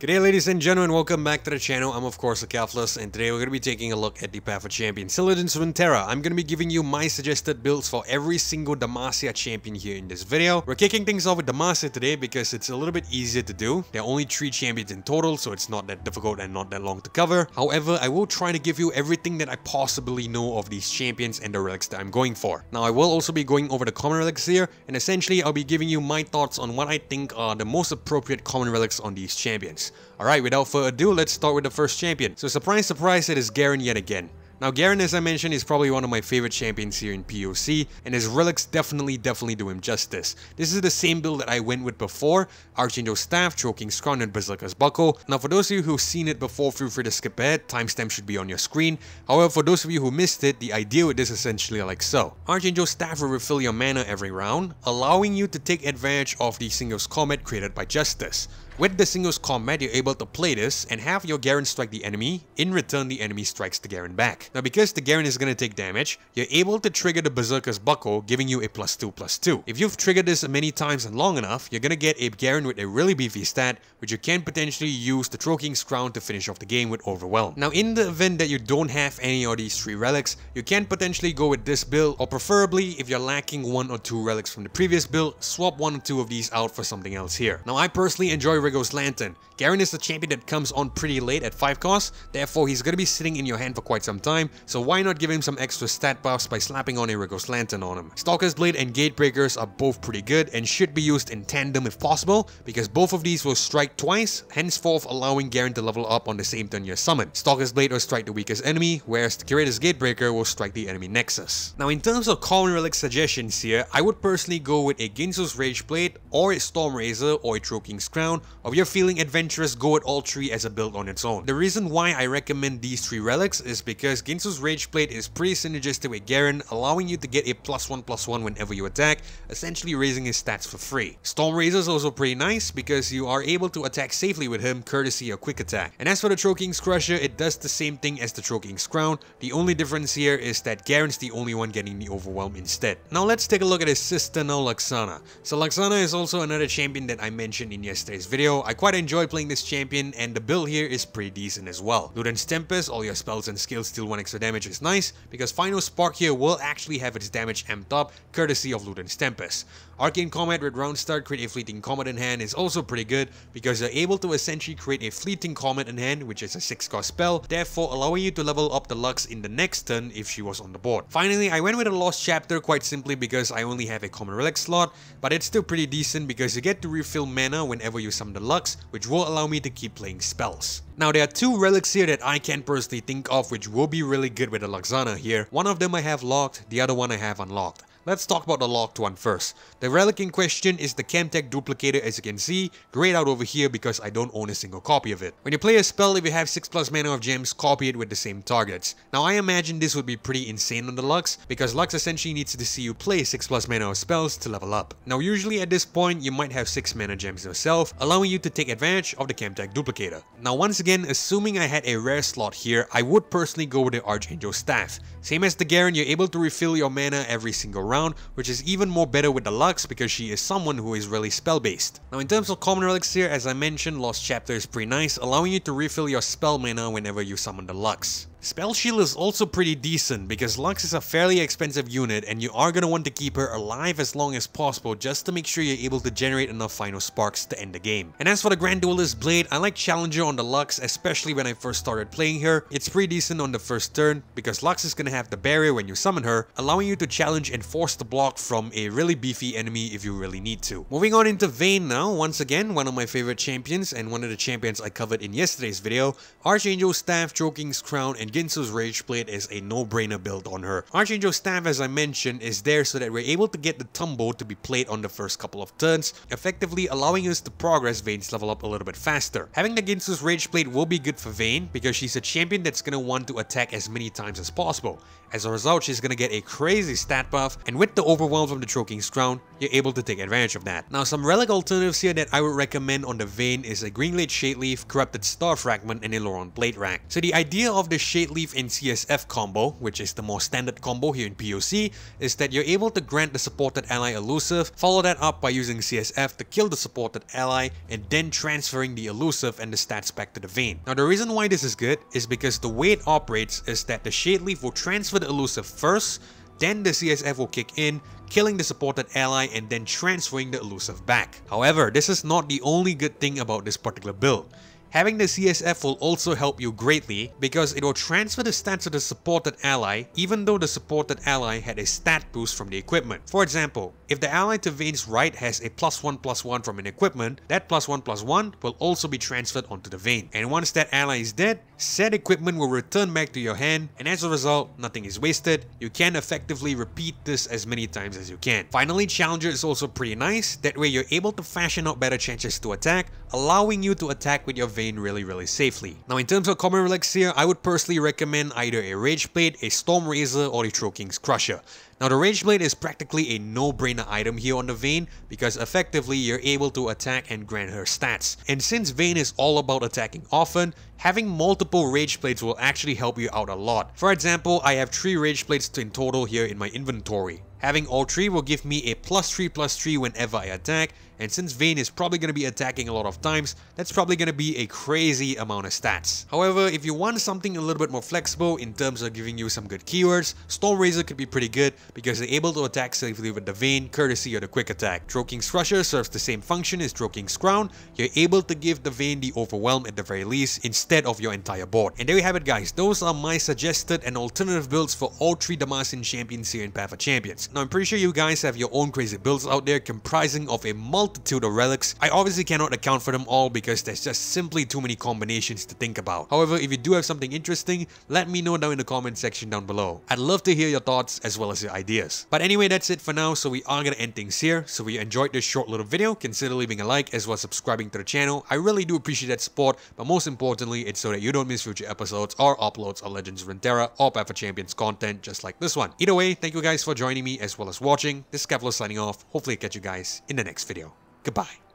G'day ladies and gentlemen, welcome back to the channel. I'm of course Akephalos and today we're going to be taking a look at the Path of Champions. Syladin's Runeterra. I'm going to be giving you my suggested builds for every single Demacia champion here in this video. We're kicking things off with Demacia today because it's a little bit easier to do. There are only 3 champions in total so it's not that difficult and not that long to cover. However, I will try to give you everything that I possibly know of these champions and the relics that I'm going for. Now I will also be going over the common relics here and essentially I'll be giving you my thoughts on what I think are the most appropriate common relics on these champions. Alright, without further ado, let's start with the first champion. So surprise surprise, it is Garen yet again. Now Garen, as I mentioned, is probably one of my favorite champions here in POC, and his relics definitely, definitely do him justice. This is the same build that I went with before, Archangel Staff, Choking Crown, and Berserker's Buckle. Now for those of you who've seen it before, feel free to skip ahead, timestamp should be on your screen. However, for those of you who missed it, the idea with this is essentially like so. Archangel Staff will refill your mana every round, allowing you to take advantage of the singles combat created by Justice. With the singles combat, you're able to play this and have your Garen strike the enemy, in return the enemy strikes the Garen back. Now because the Garen is going to take damage, you're able to trigger the Berserker's Buckle, giving you a plus 2 plus 2. If you've triggered this many times and long enough, you're going to get a Garen with a really beefy stat, which you can potentially use the Choking's Crown to finish off the game with Overwhelm. Now in the event that you don't have any of these 3 relics, you can potentially go with this build, or preferably if you're lacking 1 or 2 relics from the previous build, swap 1 or 2 of these out for something else here. Now I personally enjoy Riggo's Lantern. Garen is the champion that comes on pretty late at 5 cost, therefore he's gonna be sitting in your hand for quite some time, so why not give him some extra stat buffs by slapping on a Riggo's Lantern on him. Stalker's Blade and Gatebreakers are both pretty good and should be used in tandem if possible, because both of these will strike twice, henceforth allowing Garen to level up on the same turn you're summoned. Stalker's Blade will strike the weakest enemy, whereas the Curator's Gatebreaker will strike the enemy Nexus. Now in terms of common relic suggestions here, I would personally go with a Guinsoo's Rage Blade, or a Storm Razor, or a Choking's Crown, or you're feeling adventurous, go with all three as a build on its own. The reason why I recommend these three relics is because Guinsoo's Rage Blade is pretty synergistic with Garen, allowing you to get a plus one plus one whenever you attack, essentially raising his stats for free. Storm Razor is also pretty nice because you are able to attack safely with him courtesy of quick attack. And as for the Choking's Crusher, it does the same thing as the Choking's Crown, the only difference here is that Garen's the only one getting the overwhelm instead. Now let's take a look at his sister now Luxanna. So Luxanna is also another champion that I mentioned in yesterday's video. I quite enjoy playing this champion and the build here is pretty decent as well. Luden's Tempest, all your spells and skills deal 1 extra damage is nice because Final Spark here will actually have its damage amped up courtesy of Luden's Tempest. Arcane Combat with Round Start create a Fleeting Comet in hand is also pretty good because you're able to essentially create a Fleeting Comet in hand which is a 6 cost spell, therefore allowing you to level up the Lux in the next turn if she was on the board. Finally, I went with a Lost Chapter quite simply because I only have a Common Relic slot, but it's still pretty decent because you get to refill mana whenever you summon the Lux, which will allow me to keep playing spells. Now there are two relics here that I can personally think of which will be really good with the Luxanna here. One of them I have locked, the other one I have unlocked. Let's talk about the locked one first. The relic in question is the Chemtech Duplicator as you can see, grayed out over here because I don't own a single copy of it. When you play a spell, if you have 6 plus mana of gems, copy it with the same targets. Now I imagine this would be pretty insane on the Lux, because Lux essentially needs to see you play 6 plus mana of spells to level up. Now usually at this point, you might have 6 mana gems yourself, allowing you to take advantage of the Chemtech Duplicator. Now once again, assuming I had a rare slot here, I would personally go with the Archangel Staff. Same as the Garen, you're able to refill your mana every single round, which is even more better with the Lux because she is someone who is really spell based. Now in terms of common relics here, as I mentioned, Lost Chapter is pretty nice, allowing you to refill your spell mana whenever you summon the Lux. Spell Shield is also pretty decent because Lux is a fairly expensive unit and you are going to want to keep her alive as long as possible just to make sure you're able to generate enough final sparks to end the game. And as for the Grand Duelist Blade, I like Challenger on the Lux especially when I first started playing her. It's pretty decent on the first turn because Lux is going to have the barrier when you summon her, allowing you to challenge and force the block from a really beefy enemy if you really need to. Moving on into Vayne now, once again one of my favorite champions and one of the champions I covered in yesterday's video, Archangel Staff, Choking's Crown, and Guinsoo's Rage Blade is a no-brainer build on her. Archangel Staff, as I mentioned, is there so that we're able to get the Tumble to be played on the first couple of turns, effectively allowing us to progress Vayne's level up a little bit faster. Having the Guinsoo's Rage Blade will be good for Vayne because she's a champion that's gonna want to attack as many times as possible. As a result, she's gonna get a crazy stat buff, and with the overwhelm from the Choking's Crown, you're able to take advantage of that. Now, some relic alternatives here that I would recommend on the Vayne is a Greenglade Shade Leaf, Corrupted Star Fragment, and a Loran Blade Rack. So the idea of the Shade Leaf in CSF combo, which is the more standard combo here in POC, is that you're able to grant the supported ally elusive, follow that up by using CSF to kill the supported ally, and then transferring the elusive and the stats back to the Vayne. Now the reason why this is good is because the way it operates is that the Shade Leaf will transfer the elusive first, then the CSF will kick in, killing the supported ally and then transferring the elusive back. However, this is not the only good thing about this particular build. Having the CSF will also help you greatly because it will transfer the stats of the supported ally even though the supported ally had a stat boost from the equipment. For example, if the ally to Vayne's right has a plus 1 plus 1 from an equipment, that plus 1 plus 1 will also be transferred onto the Vayne. And once that ally is dead, said equipment will return back to your hand and as a result, nothing is wasted. You can effectively repeat this as many times as you can. Finally, Challenger is also pretty nice. That way you're able to fashion out better chances to attack, allowing you to attack with your Vayne really really safely. Now in terms of common relics here, I would personally recommend either a Rage Blade, a Storm Razor or the Choking's Crusher. Now the Rage Blade is practically a no-brainer item here on the Vayne because effectively you're able to attack and grant her stats. And since Vayne is all about attacking often, having multiple Rage Blades will actually help you out a lot. For example, I have 3 Rage Blades in total here in my inventory. Having all 3 will give me a plus 3 plus 3 whenever I attack and since Vayne is probably going to be attacking a lot of times, that's probably going to be a crazy amount of stats. However, if you want something a little bit more flexible in terms of giving you some good keywords, Storm Razor could be pretty good because they're able to attack safely with the Vayne courtesy of the quick attack. Choking's Crusher serves the same function as Choking's Crown, you're able to give the Vayne the overwhelm at the very least instead of your entire board. And there you have it guys, those are my suggested and alternative builds for all three Demacian champions here in Path of Champions. Now I'm pretty sure you guys have your own crazy builds out there comprising of a multitude of relics. I obviously cannot account for them all because there's just simply too many combinations to think about. However, if you do have something interesting, let me know down in the comment section down below. I'd love to hear your thoughts as well as your ideas. But anyway, that's it for now, so we are gonna end things here. So if you enjoyed this short little video, consider leaving a like as well as subscribing to the channel. I really do appreciate that support, but most importantly, it's so that you don't miss future episodes or uploads of Legends of Runeterra or Path of Champions content just like this one. Either way, thank you guys for joining me as well as watching. This is Akephalos signing off. Hopefully I catch you guys in the next video. Goodbye.